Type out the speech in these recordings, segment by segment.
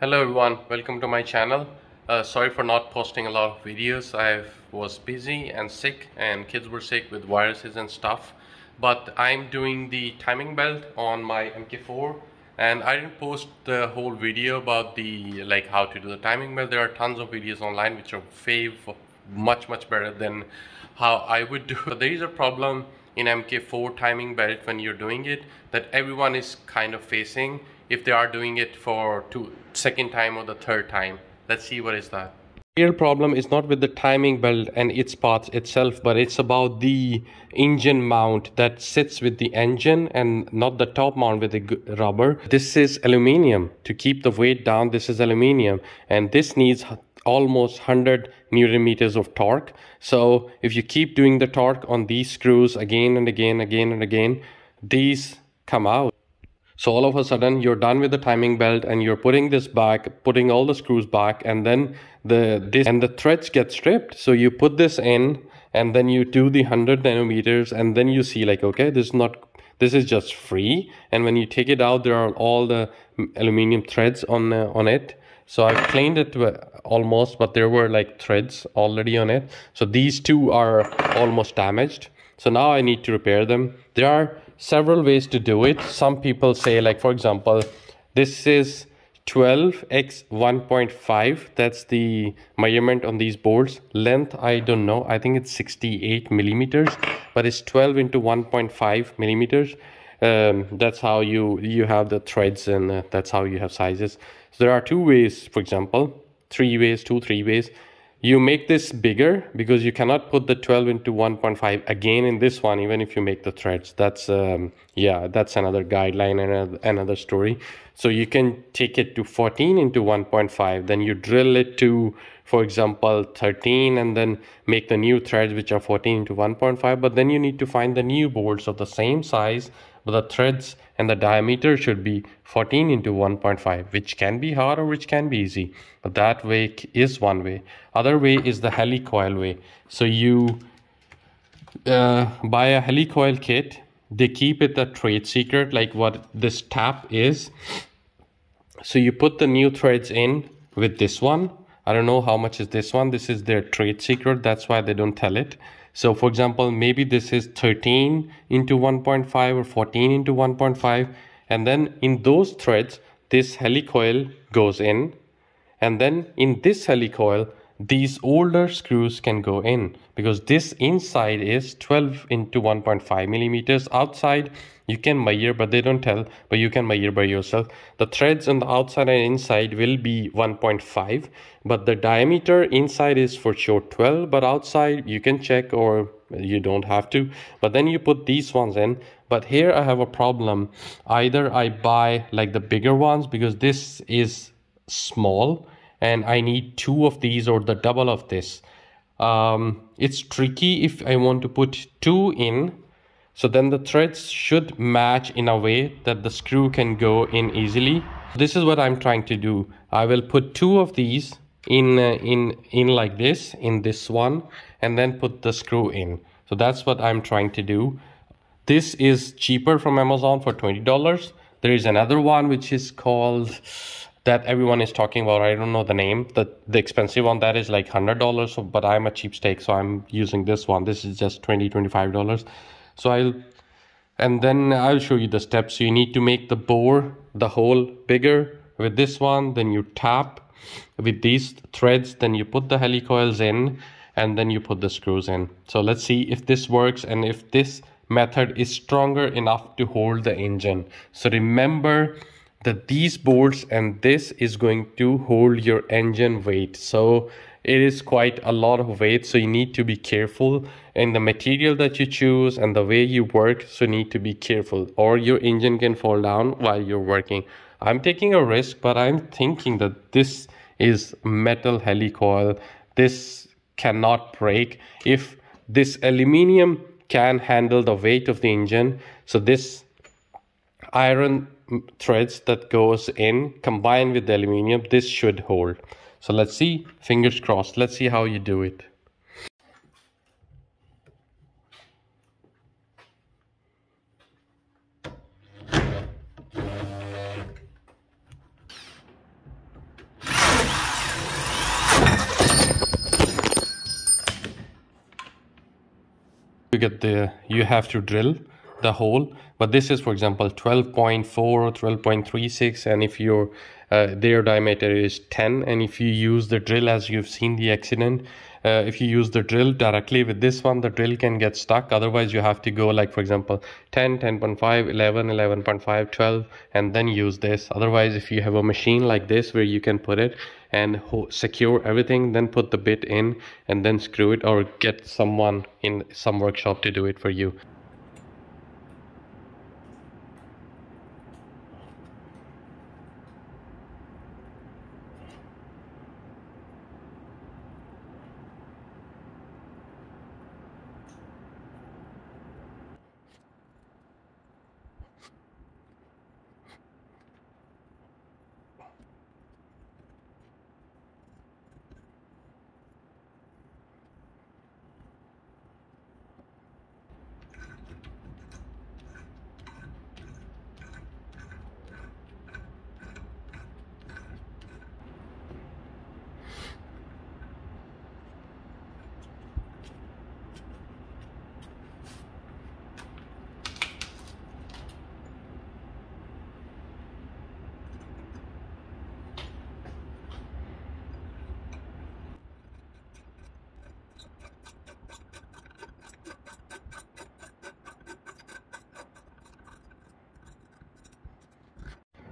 Hello everyone, welcome to my channel. Uh, sorry for not posting a lot of videos. I was busy and sick and kids were sick with viruses and stuff. But I'm doing the timing belt on my MK4 and I didn't post the whole video about the like how to do the timing belt. There are tons of videos online which are fave much much better than how I would do. But there is a problem in MK4 timing belt when you're doing it that everyone is kind of facing if they are doing it for two second time or the third time. Let's see what is that. Real problem is not with the timing belt and its parts itself, but it's about the engine mount that sits with the engine and not the top mount with the rubber. This is aluminium. To keep the weight down, this is aluminium. And this needs almost 100 newton meters of torque. So if you keep doing the torque on these screws again and again, again and again, these come out. So all of a sudden you're done with the timing belt and you're putting this back, putting all the screws back and then the this and the threads get stripped. So you put this in and then you do the 100 nanometers and then you see like, okay, this is not, this is just free. And when you take it out, there are all the aluminum threads on, uh, on it. So I've cleaned it almost, but there were like threads already on it. So these two are almost damaged. So now I need to repair them. There are several ways to do it. Some people say like, for example, this is 12x 1.5. That's the measurement on these boards. Length, I don't know. I think it's 68 millimeters, but it's 12 into 1.5 millimeters. Um, that's how you, you have the threads and uh, that's how you have sizes. So there are two ways, for example, three ways, two, three ways you make this bigger because you cannot put the 12 into 1.5 again in this one even if you make the threads. That's um, yeah that's another guideline and another story. So you can take it to 14 into 1.5 then you drill it to for example 13 and then make the new threads which are 14 into 1.5 but then you need to find the new boards of the same size but the threads and the diameter should be 14 into 1.5 which can be hard or which can be easy. But that way is one way. Other way is the helicoil way. So you uh, buy a helicoil kit. They keep it a trade secret like what this tap is. So you put the new threads in with this one. I don't know how much is this one. This is their trade secret. That's why they don't tell it so for example, maybe this is 13 into 1.5 or 14 into 1.5. And then in those threads, this helicoil goes in. And then in this helicoil, these older screws can go in because this inside is 12 into 1.5 millimeters outside you can measure but they don't tell but you can measure by yourself the threads on the outside and inside will be 1.5 but the diameter inside is for sure 12 but outside you can check or you don't have to but then you put these ones in but here i have a problem either i buy like the bigger ones because this is small and I need two of these or the double of this. Um, it's tricky if I want to put two in. So then the threads should match in a way that the screw can go in easily. This is what I'm trying to do. I will put two of these in, uh, in, in like this, in this one, and then put the screw in. So that's what I'm trying to do. This is cheaper from Amazon for $20. There is another one which is called that everyone is talking about. I don't know the name. The the expensive one that is like hundred dollars. So, but I'm a cheapskate, so I'm using this one. This is just $20, 25 dollars. So I'll and then I'll show you the steps. so You need to make the bore, the hole bigger with this one. Then you tap with these threads. Then you put the helicoils in, and then you put the screws in. So let's see if this works and if this method is stronger enough to hold the engine. So remember that these bolts and this is going to hold your engine weight so it is quite a lot of weight so you need to be careful. In the material that you choose and the way you work so you need to be careful or your engine can fall down while you're working. I'm taking a risk but i'm thinking that this is metal helicoil. This cannot break. If this aluminium can handle the weight of the engine so this iron threads that goes in combined with the aluminium this should hold so let's see, fingers crossed. Let's see how you do it. You get the, you have to drill the hole but this is for example 12.4 12.36 and if you're uh, their diameter is 10 and if you use the drill as you've seen the accident uh, if you use the drill directly with this one the drill can get stuck. Otherwise you have to go like for example 10 10.5 11 11.5 12 and then use this. Otherwise if you have a machine like this where you can put it and secure everything then put the bit in and then screw it or get someone in some workshop to do it for you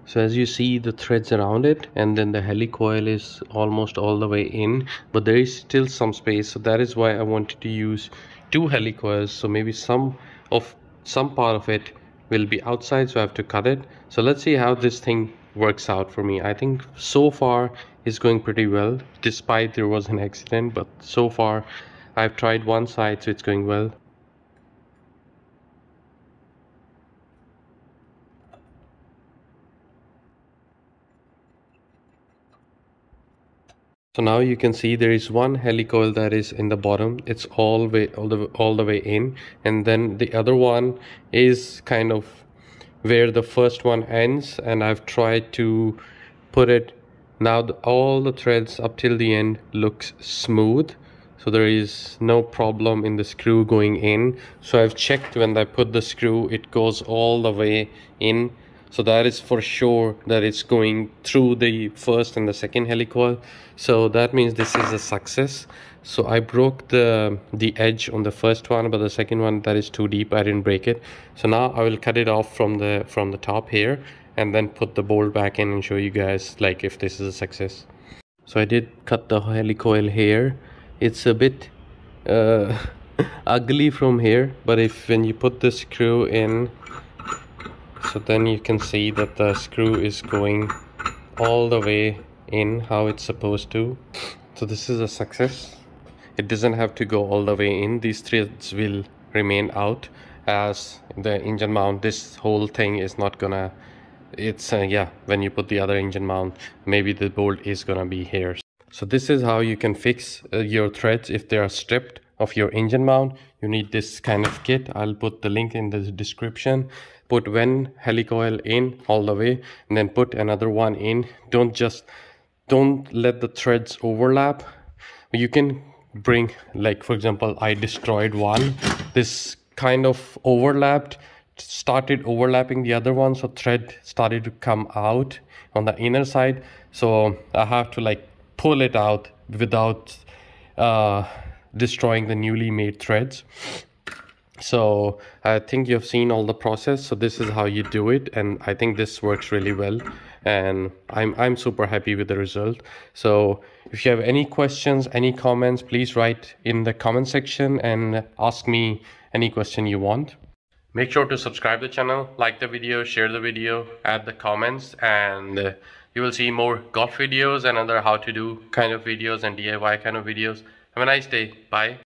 so as you see the threads around it and then the helicoil is almost all the way in but there is still some space. So that is why I wanted to use two helicoils. So maybe some of some part of it will be outside so I have to cut it. So let's see how this thing works out for me. I think so far is going pretty well despite there was an accident but so far I've tried one side so it's going well so now you can see there is one helicoil that is in the bottom. It's all way all the all the way in. And then the other one is kind of where the first one ends. And I've tried to put it now the, all the threads up till the end looks smooth. So there is no problem in the screw going in. So I've checked when I put the screw it goes all the way in so that is for sure that it's going through the first and the second helicoil. So that means this is a success. So i broke the the edge on the first one but the second one that is too deep. I didn't break it. So now i will cut it off from the from the top here and then put the bolt back in and show you guys like if this is a success. So i did cut the helicoil here. It's a bit uh, ugly from here but if when you put the screw in so then you can see that the screw is going all the way in how it's supposed to. So this is a success. It doesn't have to go all the way in. These threads will remain out as the engine mount. This whole thing is not gonna it's uh, yeah when you put the other engine mount maybe the bolt is gonna be here. So this is how you can fix uh, your threads. If they are stripped of your engine mount you need this kind of kit. I'll put the link in the description put one helicoil in all the way and then put another one in. Don't just don't let the threads overlap. You can bring like for example i destroyed one. This kind of overlapped started overlapping the other one so thread started to come out on the inner side. So i have to like pull it out without uh destroying the newly made threads so i think you've seen all the process so this is how you do it and i think this works really well and i'm i'm super happy with the result so if you have any questions any comments please write in the comment section and ask me any question you want make sure to subscribe the channel like the video share the video add the comments and you will see more golf videos and other how to do kind of videos and diy kind of videos have a nice day. Bye.